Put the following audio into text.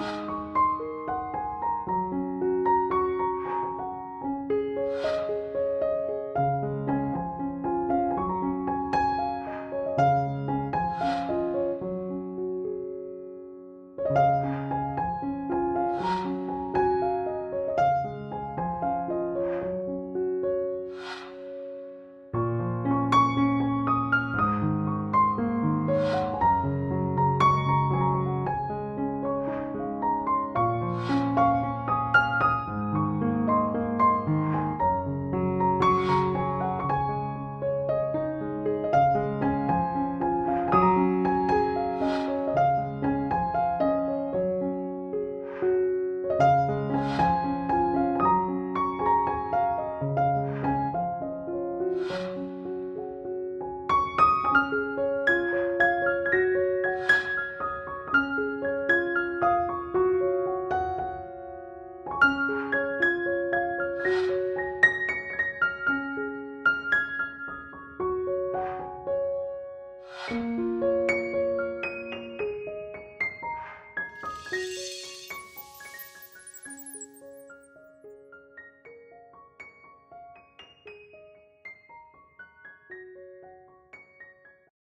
Yeah.